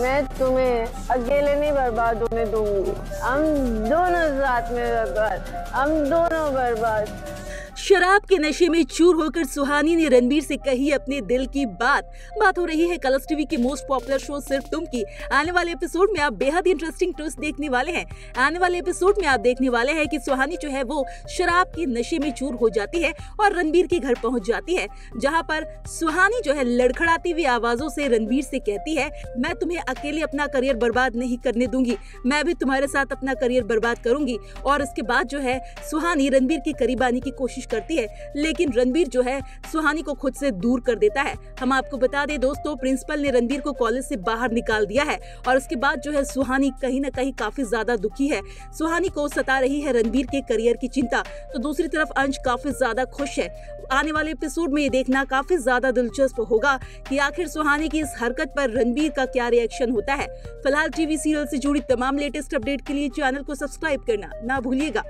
मैं तुम्हें अकेले नहीं बर्बाद होने दूँगी। हम दोनों साथ में बर्बाद। हम दोनों बर्बाद। शराब के नशे में चूर होकर सुहानी ने रणबीर से कही अपने दिल की बात। बात हो रही है कलर्स टीवी की most popular show Sirf Tum की। आने वाले एपिसोड में आप बेहद इंटरेस्टिंग ट्विस्ट देखने वाले हैं। आने वाले एपिसोड में आप देखने वाले हैं कि सुहानी जो है वो शराब के नशे में चूर हो जाती है और रणबीर के घर पहुँच जाती है, जहाँ पर सुहानी जो है लड़खड़ाती हुई आवाजों से रणबीर से कहती है, मैं तुम्हें अकेले अपना करियर बर्बाद नहीं करने दूँगी। मैं भी तुम्हारे साथ अपना करियर बर्बाद करूँगी। और इसके बाद जो है सुहानी रणबीर के करीब आने की कोशिश करती है, लेकिन रणबीर जो है, सुहानी को खुद से दूर कर देता है। हम आपको बता दें दोस्तों, प्रिंसिपल ने रणबीर को कॉलेज से बाहर निकाल दिया है, और उसके बाद जो है सुहानी कहीं ना कहीं काफ़ी ज़्यादा दुखी है। सुहानी को सता रही है रणबीर के करियर की चिंता तो दूसरी तरफ़ अंश काफ़ी ज़्यादा खुश है। आने वाले एपिसोड में ये देखना काफ़ी ज़्यादा दिलचस्प होगा कि आखिर सुहानी की इस हरकत पर रणबीर का क्या रिएक्शन होता है। फ़िलहाल टीवी सीरियल से जुड़ी तमाम लेटेस्ट अपडेट के लिए चैनल को सब्सक्राइब करना ना भूलिएगा।